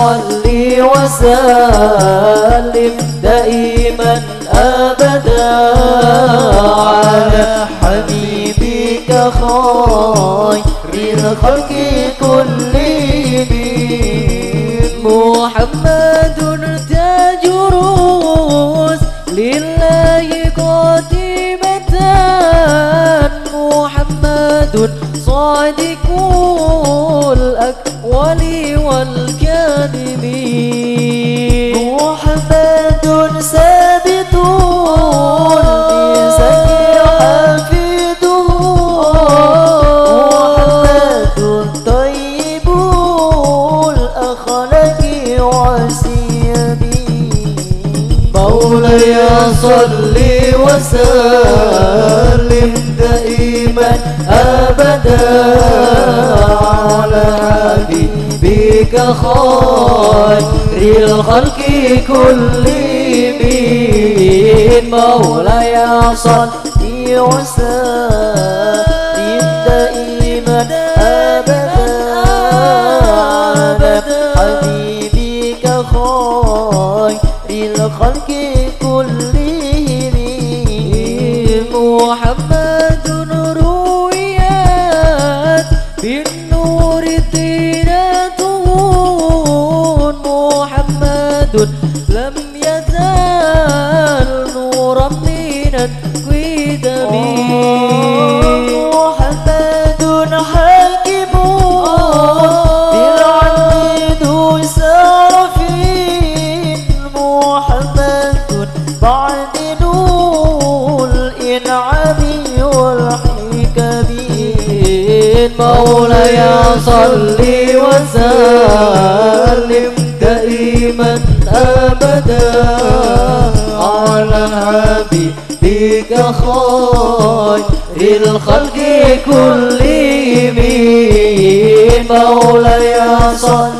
صل وسلم دائما أبدا على حبيبك خير الخلق كلهم. وسلم دائما أبدا على حبيبك خير الخلق كلهم. مولاي صل وسلم دائما أبدا على حبيبك خير الخلق وسلم دائما أبدا. على حبيبك خير الخلق كلهم مولاي صل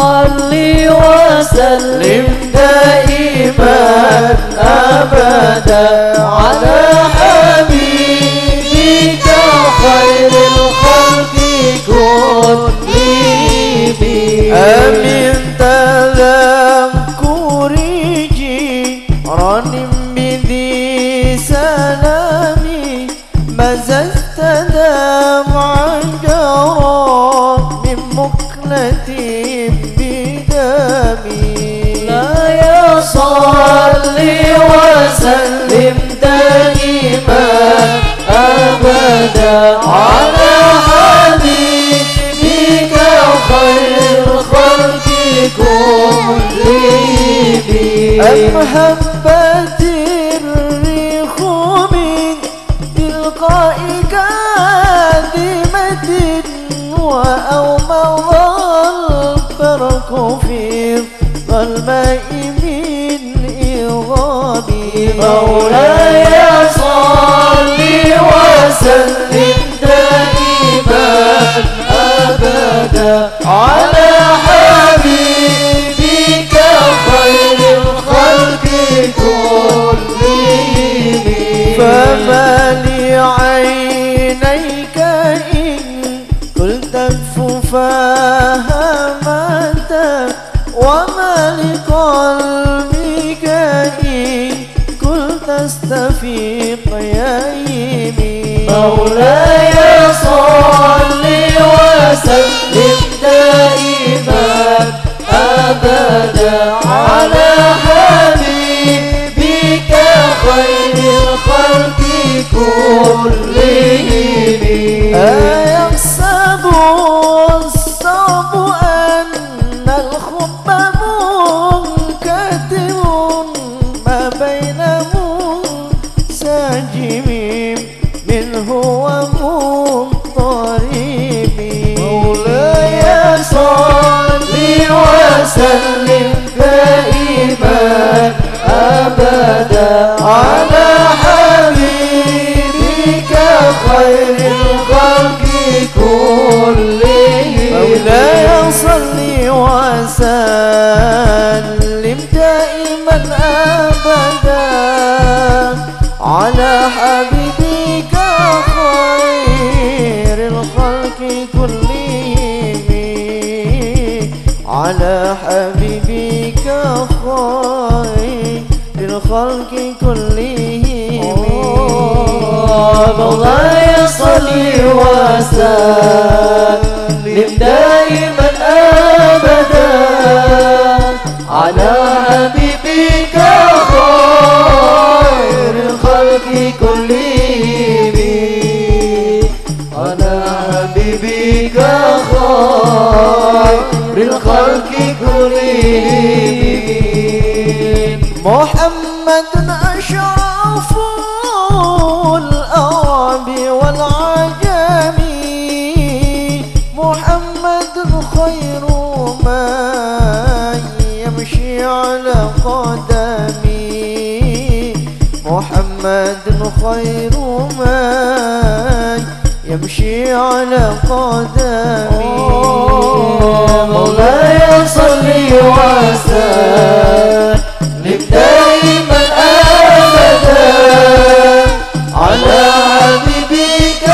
صل وسلم دائما أبدا على حبيبك خير الخلق كلهم. أمن تذكر هبت الريح من تلقاء كاذمة وأومض البرق في ظلماء من إغابي مولاي صل وسلم دائما أبدا على forever. مولاي صل وسلم. دائما أبدا على حبيبك خير الخلق كلهم. على حبيبك خير الخلق كلهم. محمد خير من يمشي على قدمي. مولاي صل وسلم. دائما ابدا. على حبيبك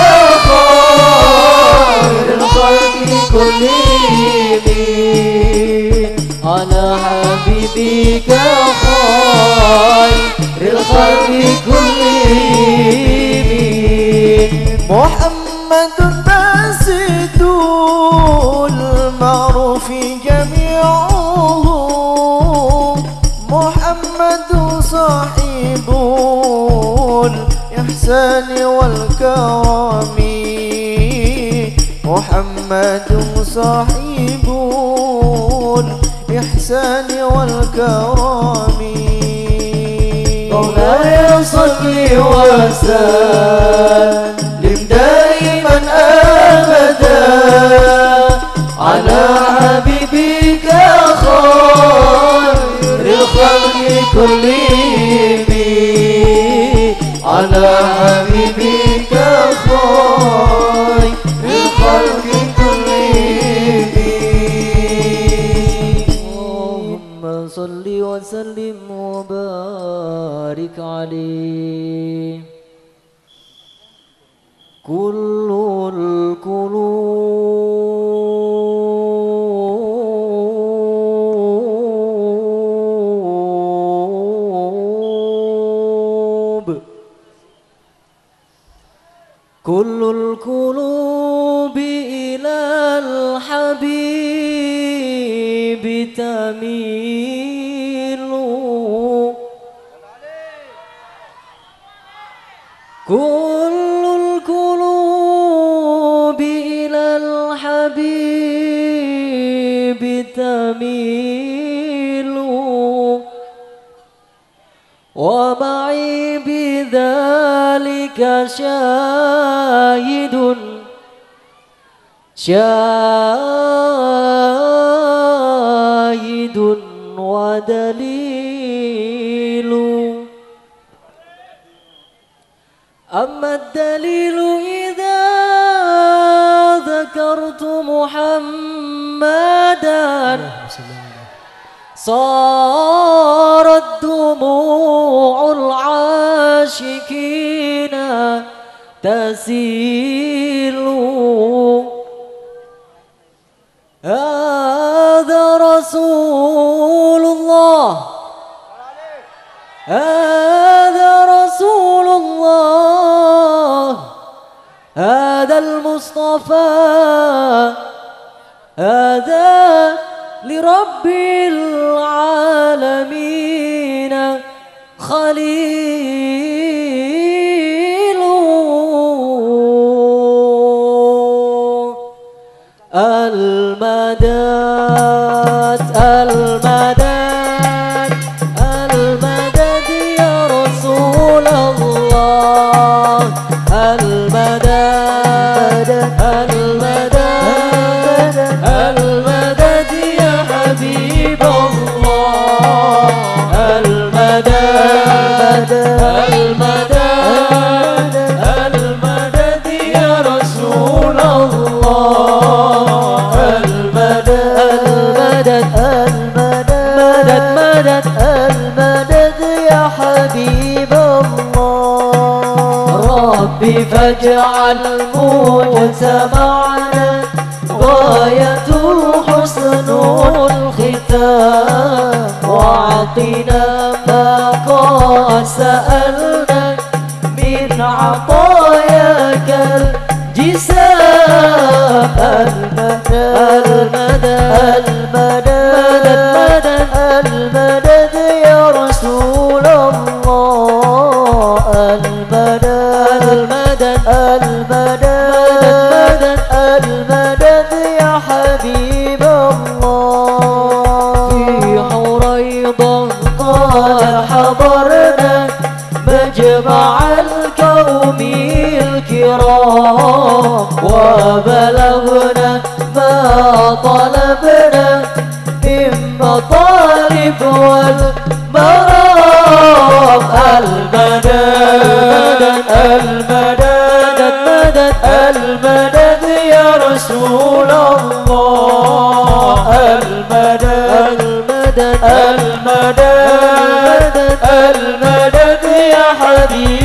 خير الخلق كلهم. على حبيبك خير الخلق كلهم. محمد باسد المعروف جميعه محمد صاحب الإحسان والكرم. محمد صاحب الإحسان والكرم. مولاي صل وسلم. Hare syahidun. Syahidun تسيل. هذا رسول الله. هذا رسول الله. هذا المصطفى واجعل مجتمعنا غاية حسن الختام. وعطنا ما قاس مطالب والمرام المدد المدد المدد المدد يا رسول الله المدد المدد المدد المدد يا حبيب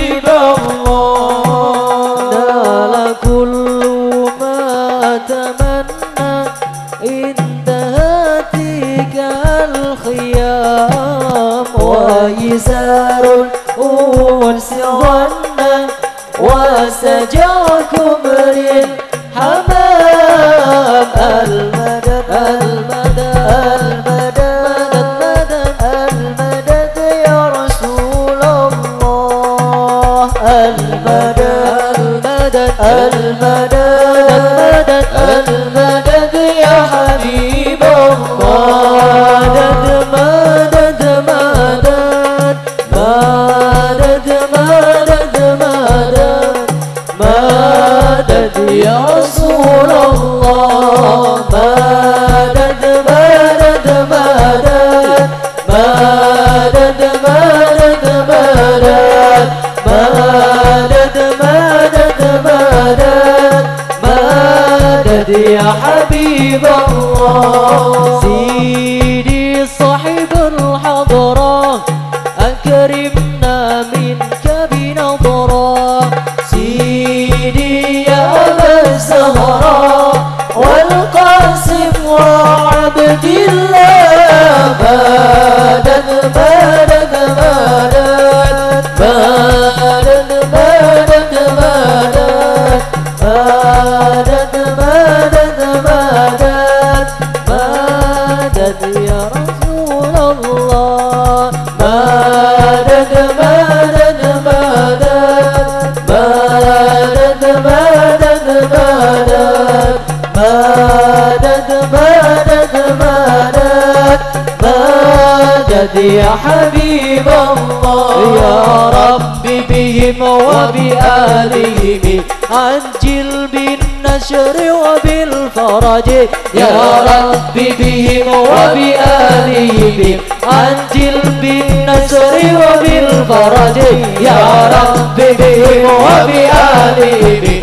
مدد يا حبيب الله. يا رب بهم وبآلهم عجل بالنشر وبالفرج. يا رب بهم وبآلهم عجل بالنشر وبالفرج. يا رب بهم وبآلهم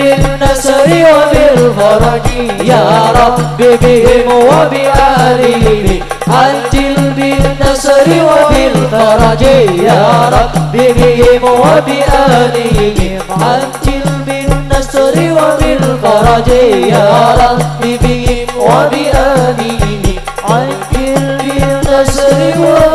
عجل بالنصر وبالفرج. يا رب بهم وبآلهم عجل بالنصر وبالفرج. يا رب بهم وبآلهم عجل بالنصر وبالفرج. يا رب بهم وبآلهم عجل بالنصر وبالفرج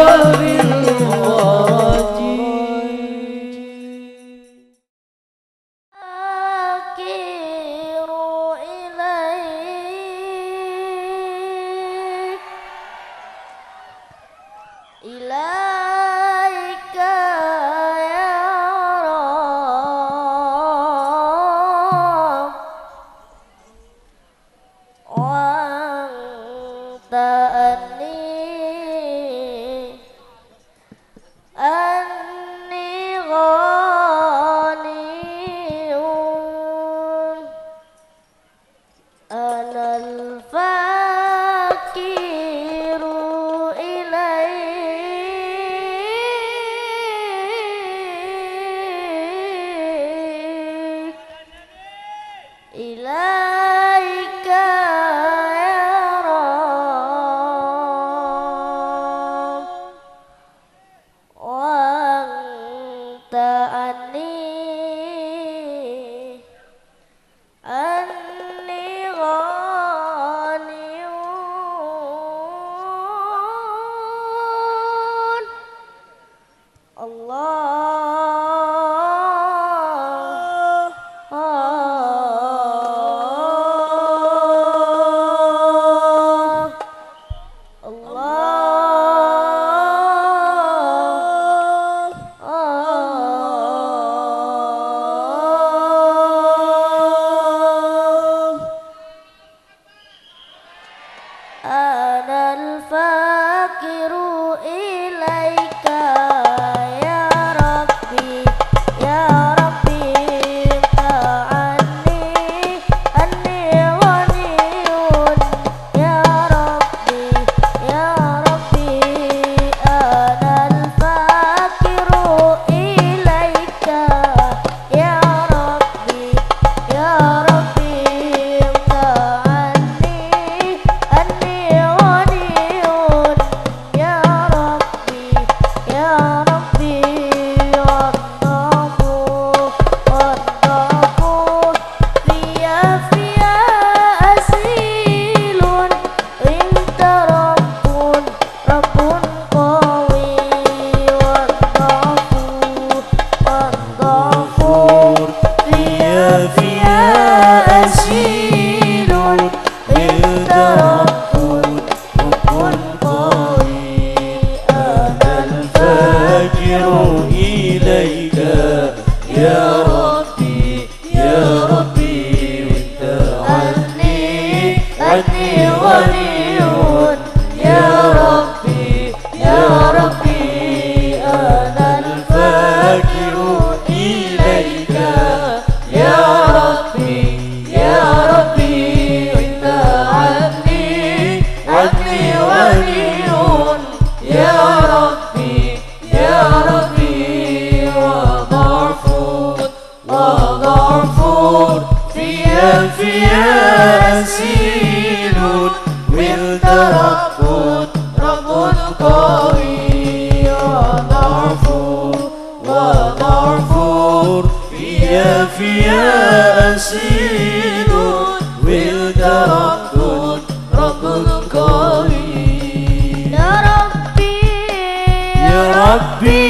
يا أسيد ولد رب رب قريب يا ربي يا ربي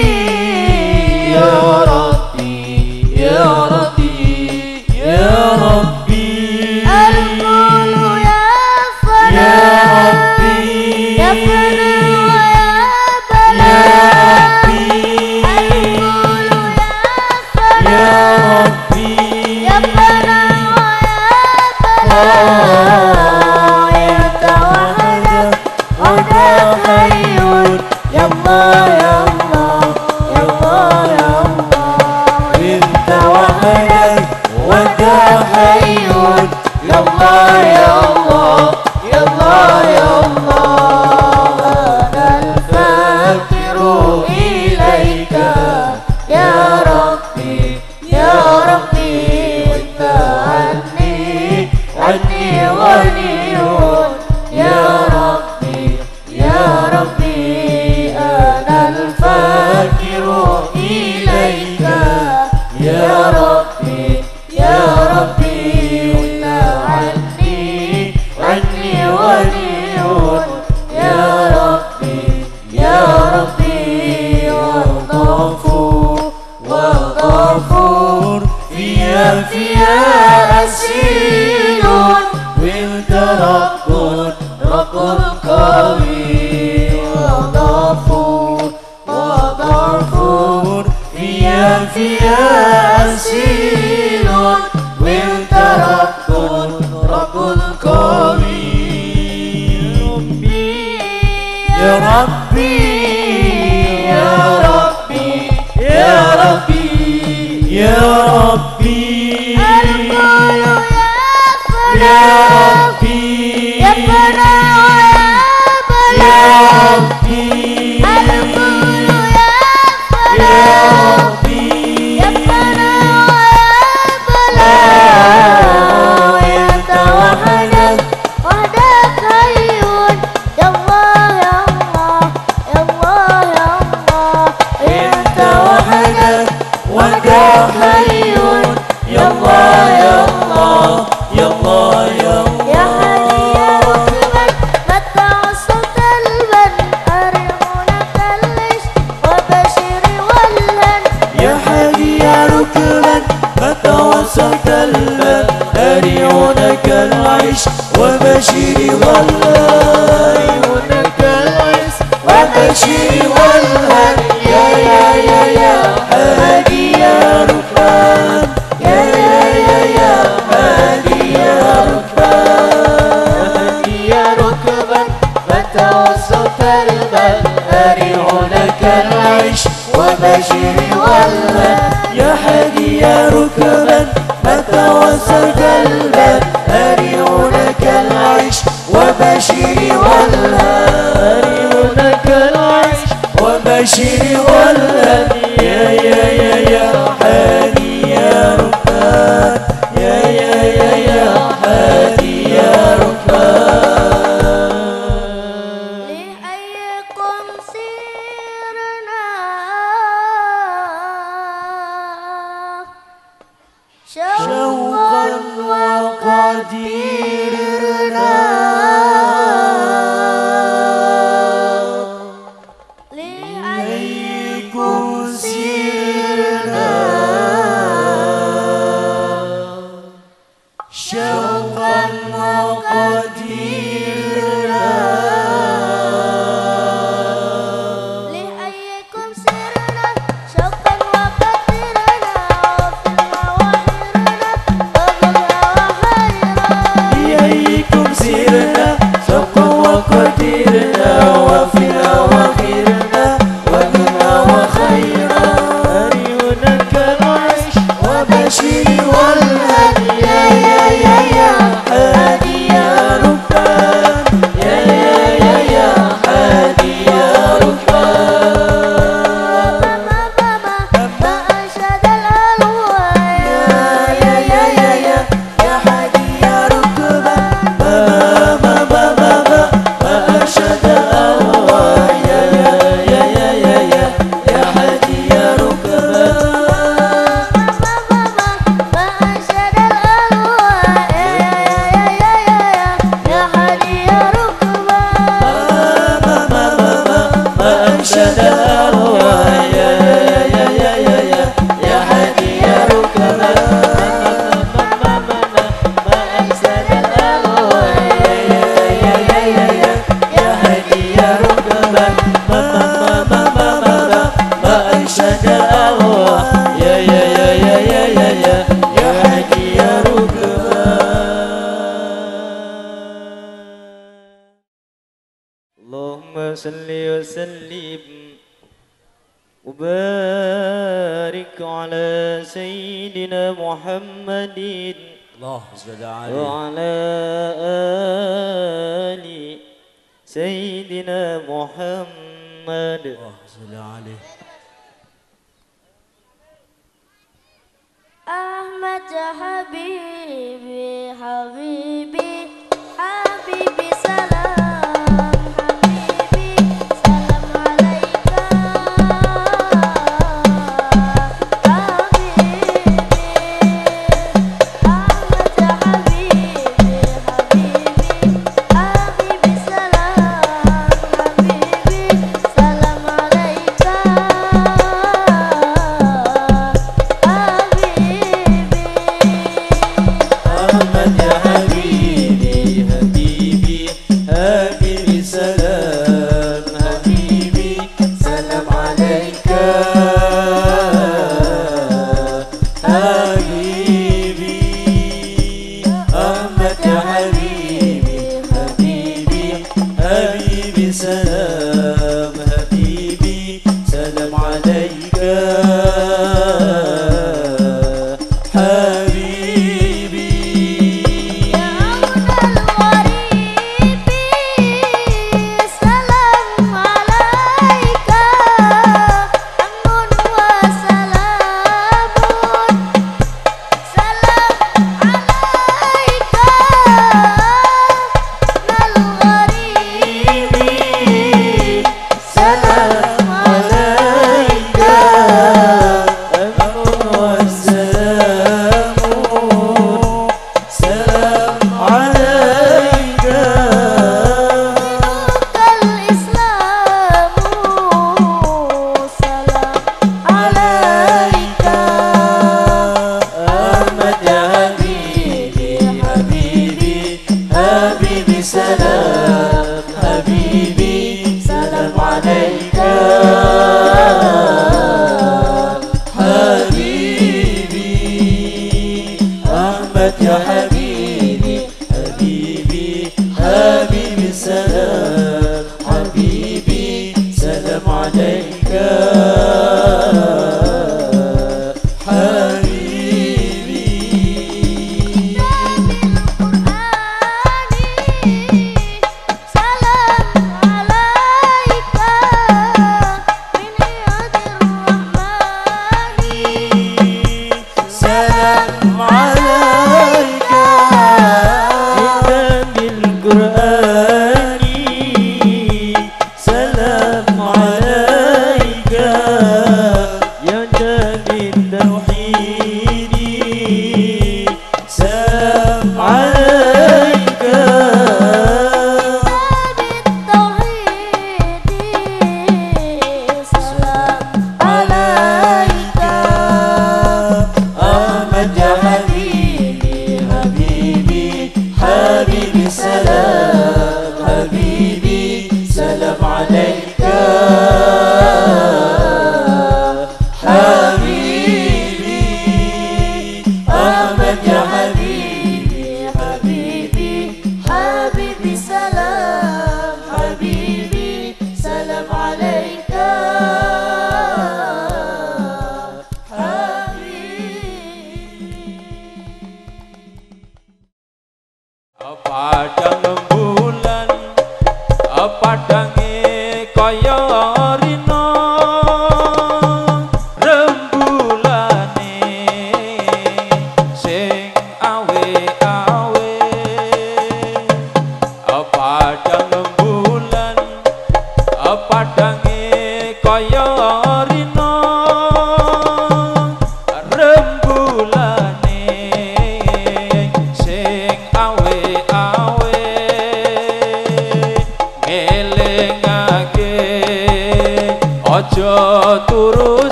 بسلام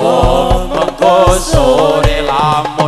Oh, non posso relamo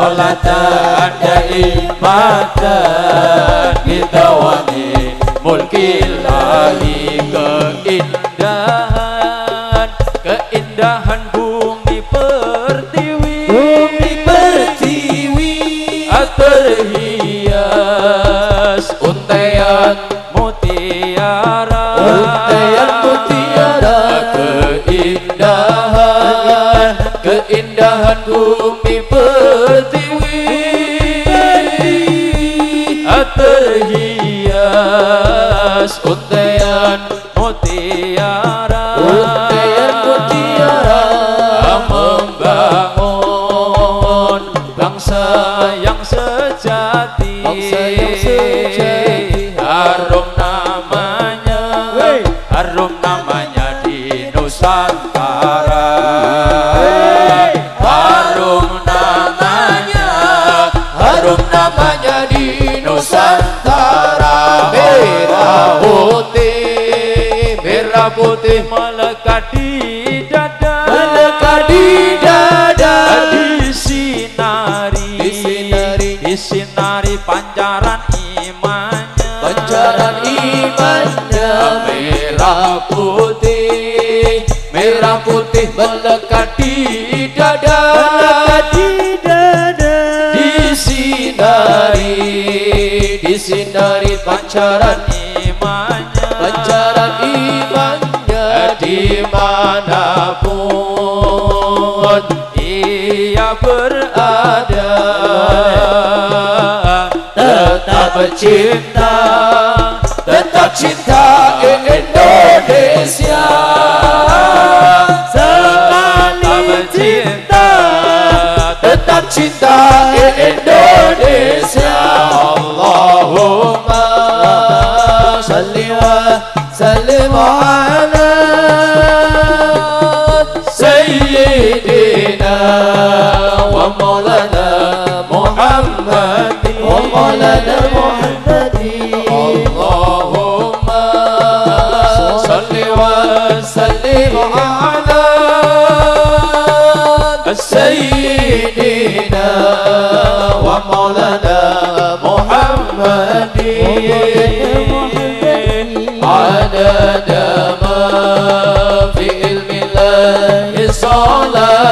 Solatan mata Kita wani mulkilahi Keindahan. Keindahan bumi pertiwi Bumi pertiwi. Terhias. Untayan mutiara. Untayan mutiara. Keindahan Keindahan bumi pancaran imannya. Pancaran imannya Di mana pun ia berada. Tetap cinta Tetap cinta Indonesia. Sekali cinta. Tetap cinta على سيدنا ومولانا محمد. اللهم صل وسلم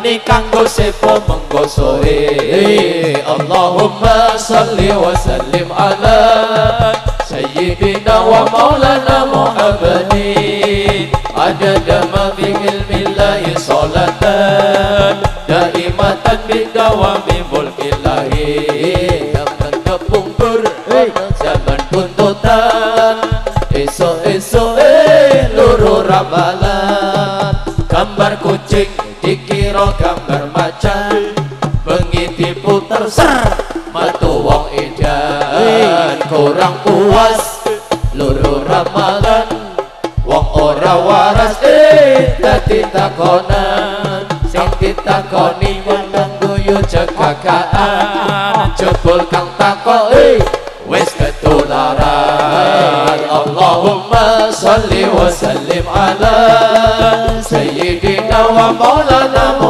Critane kanggo sepo menggo sore. Allahumma salli wa sallim ala Sayyidina wa maulana Muhammadin. Adada ma fi ilmillahi salatan Daimatan bidawami mulkillahi. Zaman kepungkur Zaman tuntutan. Esok-esok eh luru ramalan. Gambar kucing gambar macan Bengi diputer ser Matu wong edan. Kurang puas Luru ramalan Wong ora waras. Eh dadi takonan Sing ditakoni menang guyu cekakaan Jebul kang takok eh wis ketularan. Allahumma salli wa sallim ala Sayyidina wa maulana Muhammadin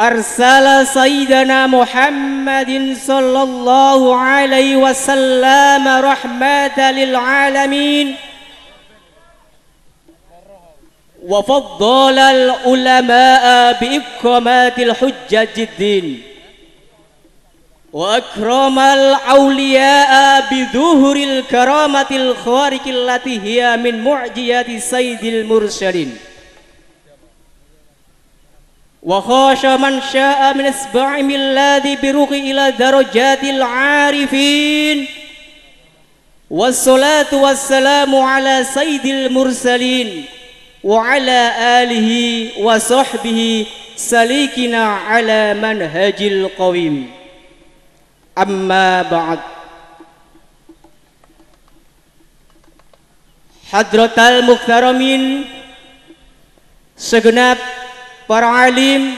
أرسل سيدنا محمد صلى الله عليه وسلم رحمة للعالمين. وفضل العلماء بإقامة الحجة الدين. وأكرم الأولياء بظهور الكرامة الخارق التي هي من معجزات سيد المرسلين. وخاش من شاء من اسبع الذي بروح إلى درجات العارفين. والصلاة والسلام على سيد المرسلين وعلى آله وصحبه سليكنا على منهج القويم. أما بعد. حضرة المحترمين segenap para alim,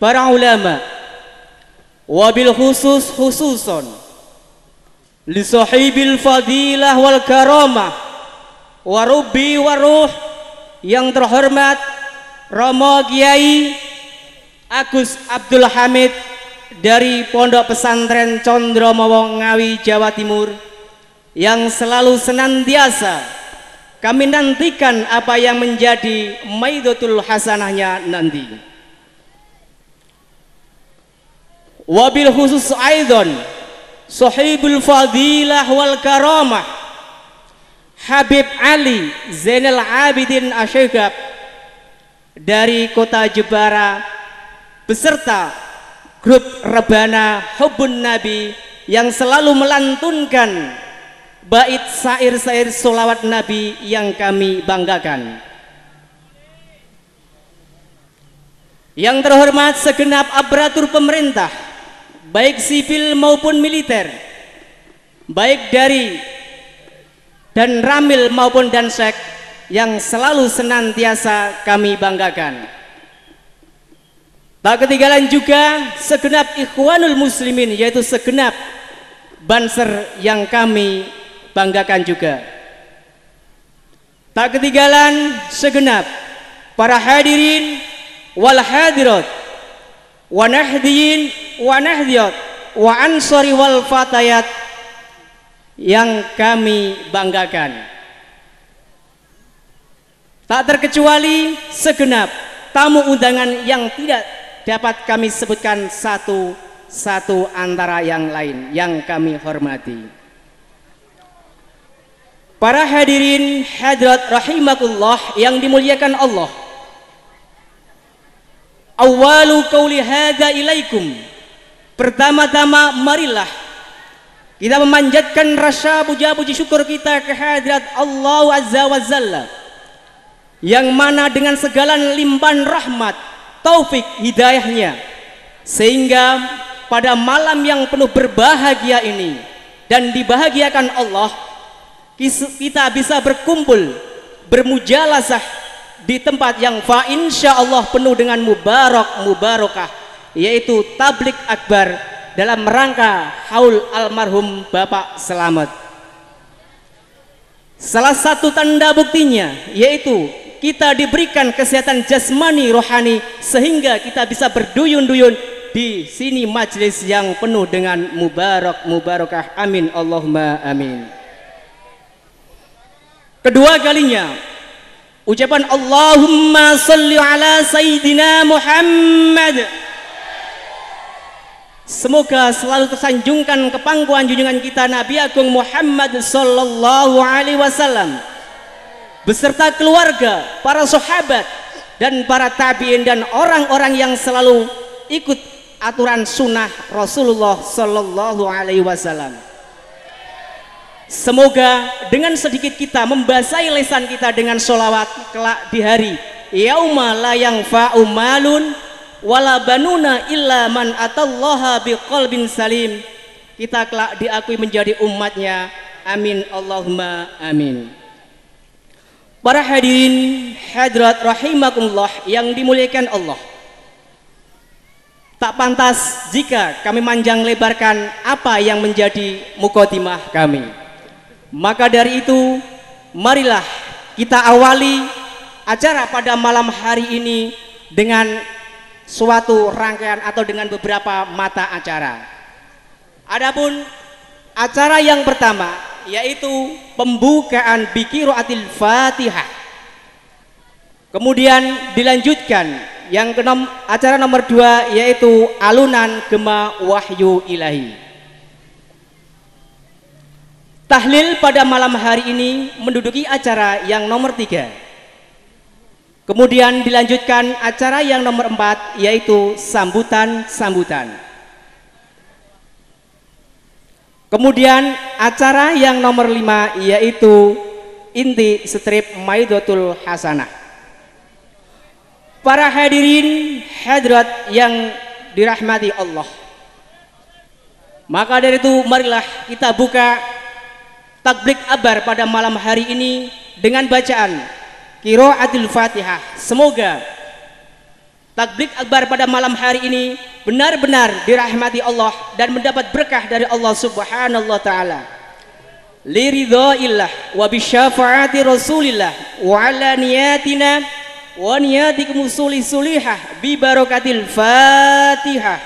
para ulama, wabil khusus khususon, li sahibil fadilah wal karamah, warubi waruh yang terhormat Romo Kiai Agus Abdul Hamid dari Pondok Pesantren Condromowo Ngawi Jawa Timur yang selalu senantiasa kami nantikan apa yang menjadi maidotul hasanahnya nanti. Wabil khusus aidon sahibul fadilah wal karamah Habib Ali Zainal Abidin Asyikab dari kota Jepara beserta grup Rebana Hubun Nabi yang selalu melantunkan bait sair-sair solawat Nabi yang kami banggakan. Yang terhormat segenap aparatur pemerintah, baik sipil maupun militer, baik dari dan ramil maupun dansek yang selalu senantiasa kami banggakan. Tak ketinggalan juga segenap ikhwanul muslimin yaitu segenap banser yang kami banggakan juga. Tak ketinggalan segenap para hadirin wal hadirat wa nahdiyin wa nahdiyat wa ansari wal fatayat yang kami banggakan. Tak terkecuali segenap tamu undangan yang tidak dapat kami sebutkan satu satu antara yang lain yang kami hormati. Para hadirin hadrat rahimakumullah yang dimuliakan Allah. Awalu qauli hadza ilaikum. Pertama-tama marilah kita memanjatkan rasa puja-puji syukur kita ke hadrat Allah Azza wa Jalla yang mana dengan segala limpahan rahmat, taufik, hidayahnya sehingga pada malam yang penuh berbahagia ini dan dibahagiakan Allah kita bisa berkumpul bermujalasah di tempat yang fa insya Allah penuh dengan mubarak mubarakah yaitu tablik akbar dalam rangka haul almarhum Bapak Selamat. Salah satu tanda buktinya yaitu kita diberikan kesehatan jasmani rohani sehingga kita bisa berduyun-duyun di sini majelis yang penuh dengan mubarak mubarakah amin. Allahumma amin Kedua kalinya ucapan Allahumma salli ala sayyidina Muhammad Semoga selalu tersanjungkan ke pangkuan junjungan kita Nabi Agung Muhammad sallallahu alaihi wasallam beserta keluarga, para sahabat dan para tabi'in dan orang-orang yang selalu ikut aturan sunnah Rasulullah sallallahu alaihi wasallam. Semoga dengan sedikit kita membasahi lesan kita dengan solawat kelak di hari. Yauma la yang malun wala banuna illa man atallaha biqalbin salim. Kita kelak diakui menjadi umatnya. Amin. Allahumma amin. Para hadirin hadirat rahimakumullah yang dimuliakan Allah. Tak pantas jika kami manjang lebarkan apa yang menjadi mukotimah kami maka dari itu, marilah kita awali acara pada malam hari ini dengan suatu rangkaian atau dengan beberapa mata acara. Adapun acara yang pertama yaitu pembukaan Bikiraatil Fatihah. Kemudian dilanjutkan yang kenom acara nomor dua yaitu alunan gema wahyu ilahi. Tahlil pada malam hari ini menduduki acara yang nomor tiga. Kemudian dilanjutkan acara yang nomor empat yaitu sambutan-sambutan. Kemudian acara yang nomor lima yaitu inti strip Maidotul Hasanah. Para hadirin hadirat yang dirahmati Allah. Maka dari itu marilah kita buka takbik abar pada malam hari ini dengan bacaan Qiraatul Fatihah. Semoga takbik akbar pada malam hari ini benar-benar dirahmati Allah dan mendapat berkah dari Allah Subhanahu taala. Liridhaillah wa bisyafaati Rasulillah wa ala niyatina wa niyatikum sulih sulihah bi barakatil Fatihah.